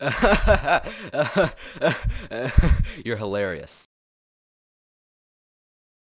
You're hilarious.